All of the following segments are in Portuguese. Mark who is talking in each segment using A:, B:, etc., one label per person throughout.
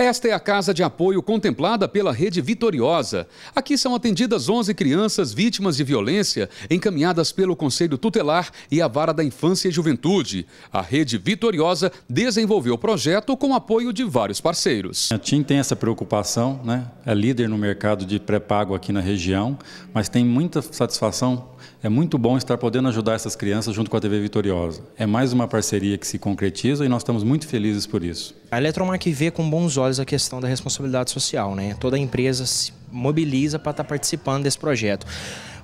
A: Esta é a casa de apoio contemplada pela Rede Vitoriosa. Aqui são atendidas 11 crianças vítimas de violência encaminhadas pelo Conselho Tutelar e a Vara da Infância e Juventude. A Rede Vitoriosa desenvolveu o projeto com apoio de vários parceiros.
B: A TIM tem essa preocupação, né? é líder no mercado de pré-pago aqui na região, mas tem muita satisfação. É muito bom estar podendo ajudar essas crianças junto com a TV Vitoriosa. É mais uma parceria que se concretiza e nós estamos muito felizes por isso.
C: A Eletromac vê com bons olhos a questão da responsabilidade social. Né? Toda empresa se mobiliza para estar participando desse projeto.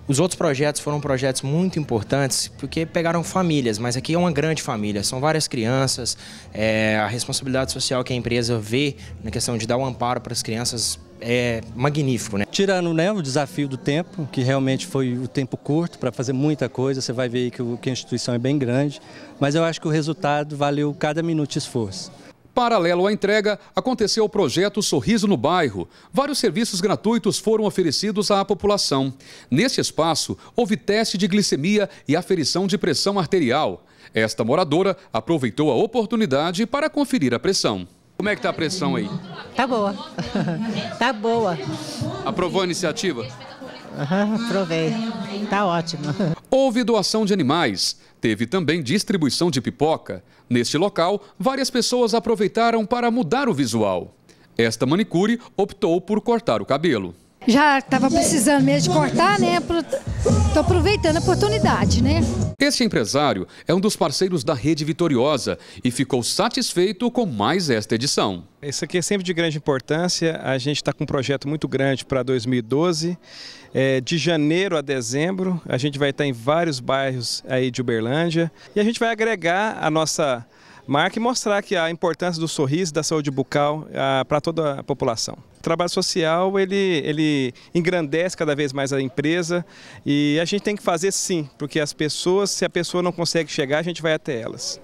C: Os outros projetos foram projetos muito importantes porque pegaram famílias, mas aqui é uma grande família, são várias crianças. É, a responsabilidade social que a empresa vê na questão de dar o um amparo para as crianças é magnífico. Né?
D: Tirando né, o desafio do tempo, que realmente foi o tempo curto para fazer muita coisa, você vai ver que, o, que a instituição é bem grande, mas eu acho que o resultado valeu cada minuto de esforço.
A: Paralelo à entrega, aconteceu o projeto Sorriso no Bairro. Vários serviços gratuitos foram oferecidos à população. Nesse espaço, houve teste de glicemia e aferição de pressão arterial. Esta moradora aproveitou a oportunidade para conferir a pressão. Como é que está a pressão aí?
E: Tá boa. tá boa.
A: Aprovou a iniciativa?
E: Uhum, aprovei. Tá ótimo.
A: Houve doação de animais. Teve também distribuição de pipoca. Neste local, várias pessoas aproveitaram para mudar o visual. Esta manicure optou por cortar o cabelo.
F: Já estava precisando mesmo de cortar, né? Estou aproveitando a oportunidade, né?
A: Este empresário é um dos parceiros da Rede Vitoriosa e ficou satisfeito com mais esta edição.
G: Isso aqui é sempre de grande importância. A gente está com um projeto muito grande para 2012. É, de janeiro a dezembro, a gente vai estar em vários bairros aí de Uberlândia e a gente vai agregar a nossa marca e mostrar que a importância do sorriso, da saúde bucal para toda a população. O trabalho social ele, ele engrandece cada vez mais a empresa e a gente tem que fazer sim, porque as pessoas, se a pessoa não consegue chegar, a gente vai até elas.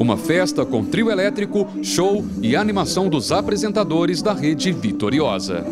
A: Uma festa com trio elétrico, show e animação dos apresentadores da rede Vitoriosa.